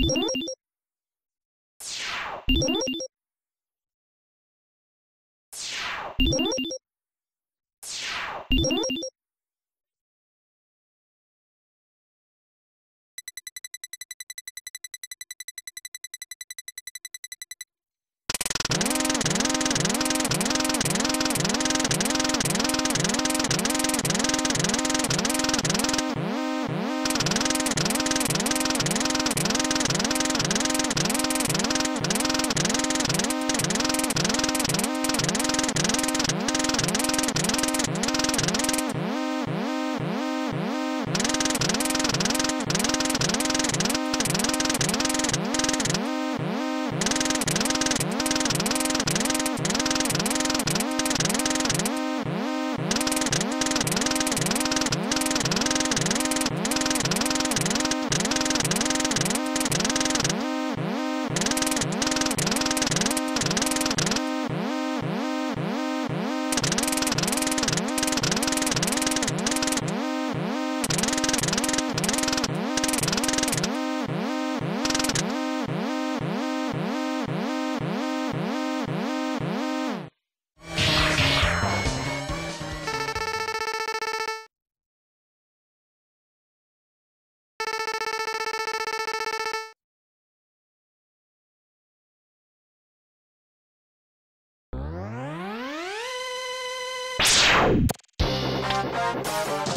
Thank you. Thank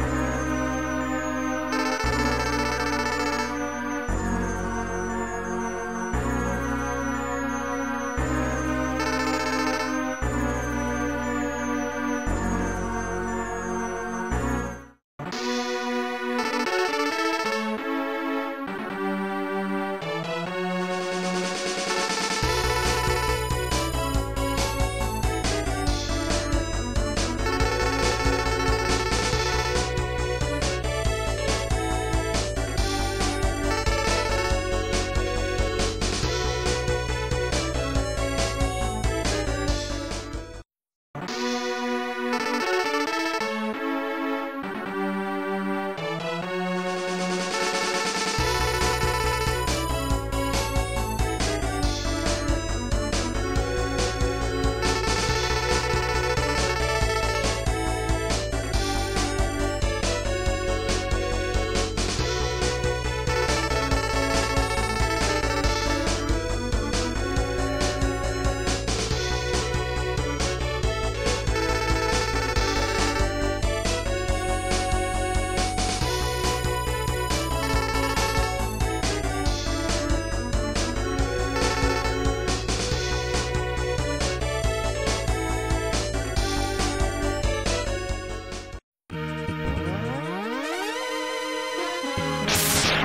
Bye.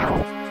Wow.